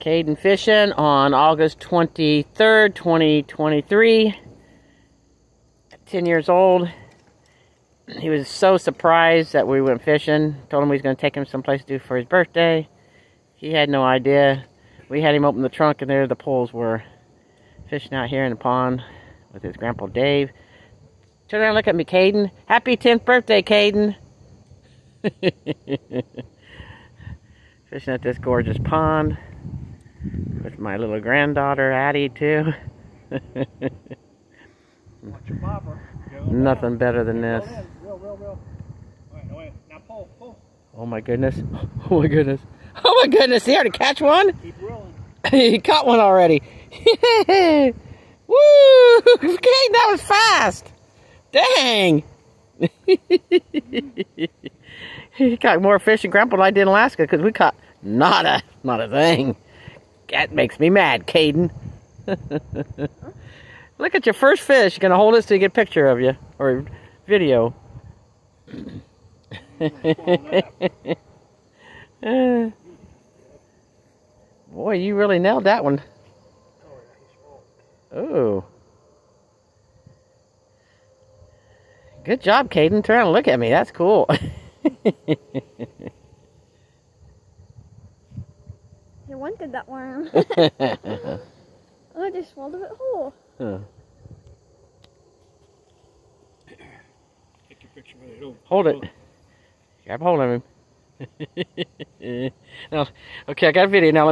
Kaden fishing on August 23rd, 2023. 10 years old. He was so surprised that we went fishing. Told him we was going to take him someplace to do for his birthday. He had no idea. We had him open the trunk and there the poles were. Fishing out here in the pond with his grandpa Dave. Turn around and look at me, Kaden. Happy 10th birthday, Kaden. Fishing at this gorgeous pond with my little granddaughter Adi too. Nothing better than this. Oh my goodness. Oh my goodness. Oh my goodness, he already catch one? he caught one already. Woo! Okay, that was fast. Dang. he caught more fish in Grandpa than I did in Alaska because we caught not a, not a thing. That makes me mad, Kaden. Look at your first fish. You're going to hold it so you get a picture of you. Or video. boy, you really nailed that one. Oh. Good job, Kaden. Turn around and look at me. That's cool. You wanted that worm. oh, I just swallowed it whole. Huh. Take your picture with it. Hold it. Grab hold of him. now, okay, I got a video now.